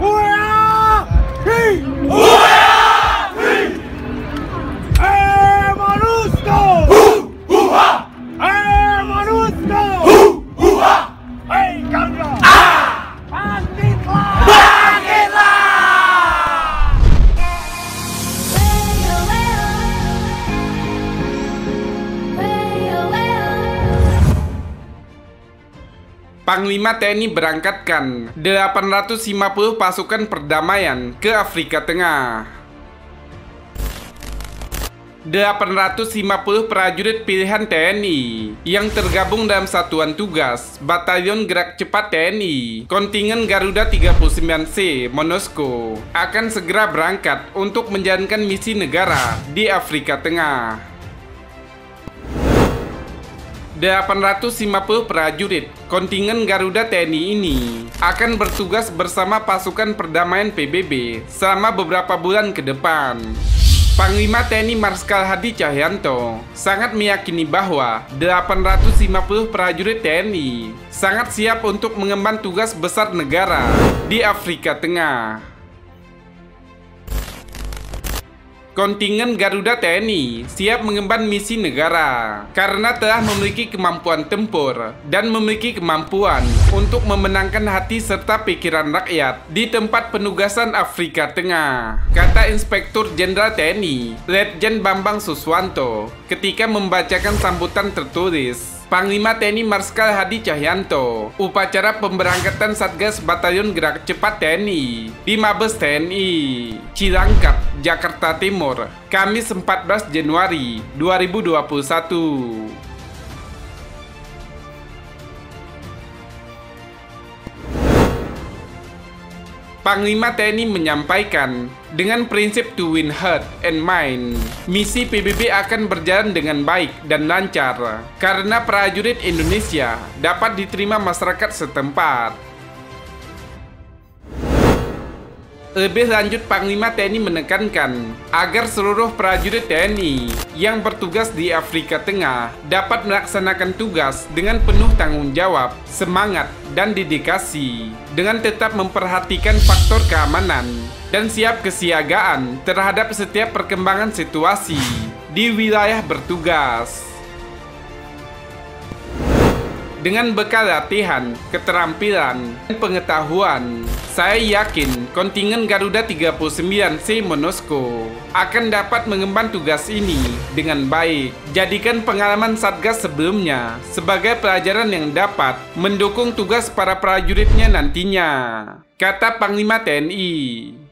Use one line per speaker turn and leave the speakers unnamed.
Ué! Panglima TNI berangkatkan 850 pasukan perdamaian ke Afrika Tengah. 850 prajurit pilihan TNI yang tergabung dalam satuan tugas Batalion Gerak Cepat TNI kontingen Garuda 39C Monosco akan segera berangkat untuk menjalankan misi negara di Afrika Tengah. 850 prajurit kontingen Garuda TNI ini akan bertugas bersama pasukan perdamaian PBB selama beberapa bulan ke depan. Panglima TNI Marskal Hadi Cahyanto sangat meyakini bahwa 850 prajurit TNI sangat siap untuk mengemban tugas besar negara di Afrika Tengah. Kontingen Garuda TNI siap mengemban misi negara karena telah memiliki kemampuan tempur dan memiliki kemampuan untuk memenangkan hati serta pikiran rakyat di tempat penugasan Afrika Tengah, kata Inspektur Jenderal TNI, Letjen Bambang Suswanto ketika membacakan sambutan tertulis Panglima TNI Marskal Hadi Cahyanto, upacara pemberangkatan Satgas Batalion Gerak Cepat TNI di Mabes TNI, Cilangkap, Jakarta Timur, Kamis 14 Januari 2021. Panglima TNI menyampaikan, dengan prinsip to win heart and mind, misi PBB akan berjalan dengan baik dan lancar karena prajurit Indonesia dapat diterima masyarakat setempat. Lebih lanjut, Panglima TNI menekankan agar seluruh prajurit TNI yang bertugas di Afrika Tengah dapat melaksanakan tugas dengan penuh tanggung jawab, semangat, dan dedikasi dengan tetap memperhatikan faktor keamanan dan siap kesiagaan terhadap setiap perkembangan situasi di wilayah bertugas. Dengan bekal latihan, keterampilan, dan pengetahuan, saya yakin kontingen Garuda 39C Monosco akan dapat mengemban tugas ini dengan baik. Jadikan pengalaman Satgas sebelumnya sebagai pelajaran yang dapat mendukung tugas para prajuritnya nantinya, kata Panglima TNI.